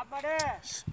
Aparece!